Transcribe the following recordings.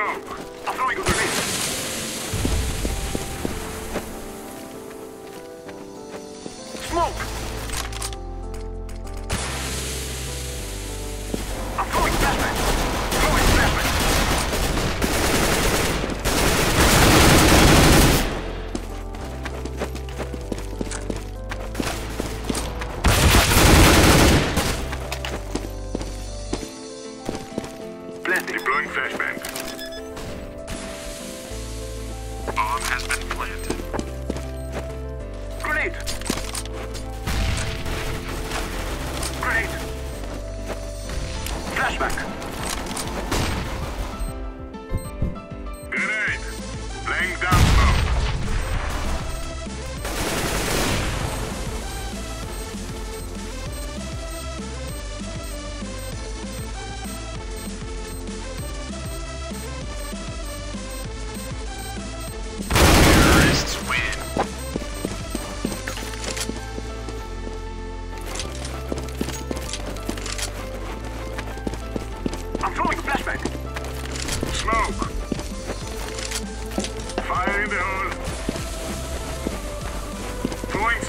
move. planted.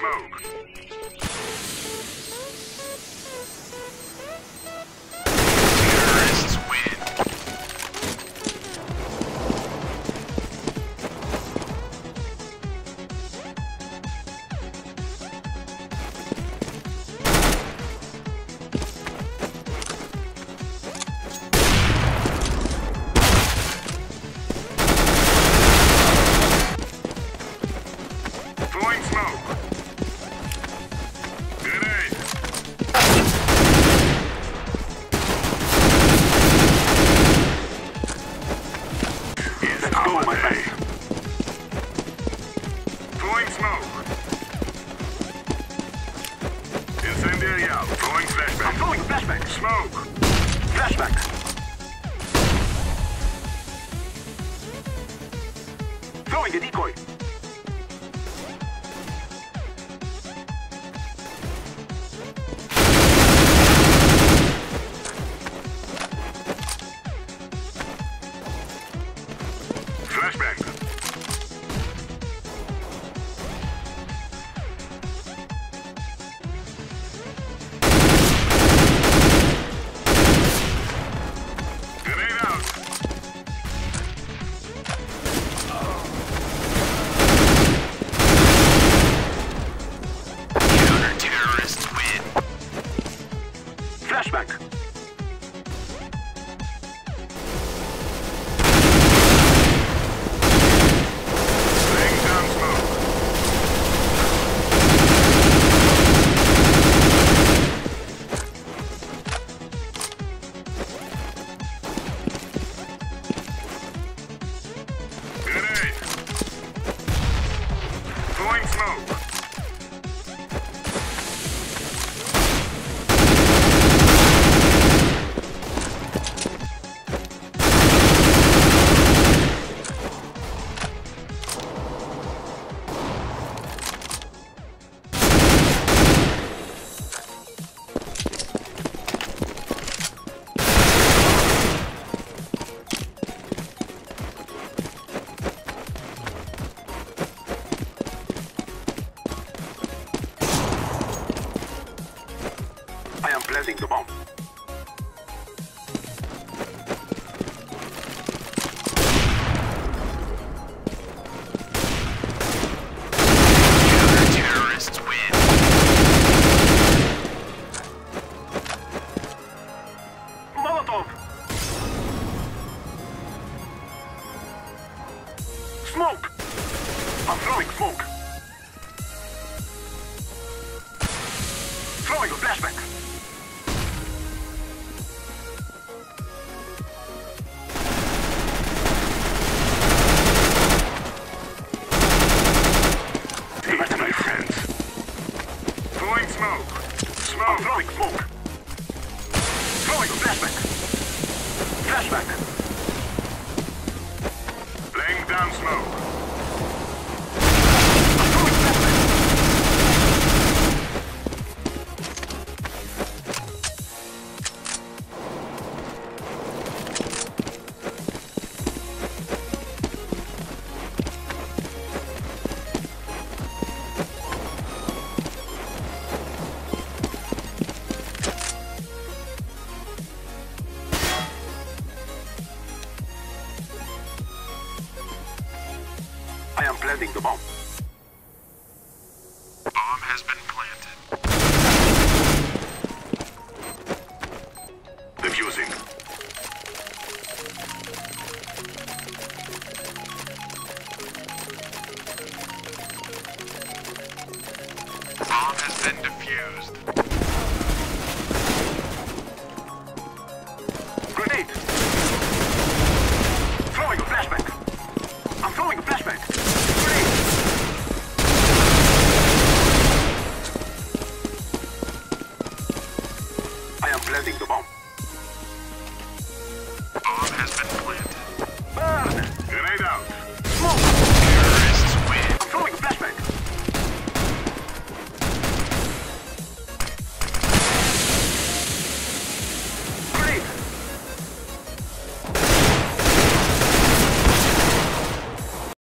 smoke. smoke. Smoke! I'm throwing smoke. Laying am planting the bomb. Bomb has been planted. Defusing. Bomb has been defused.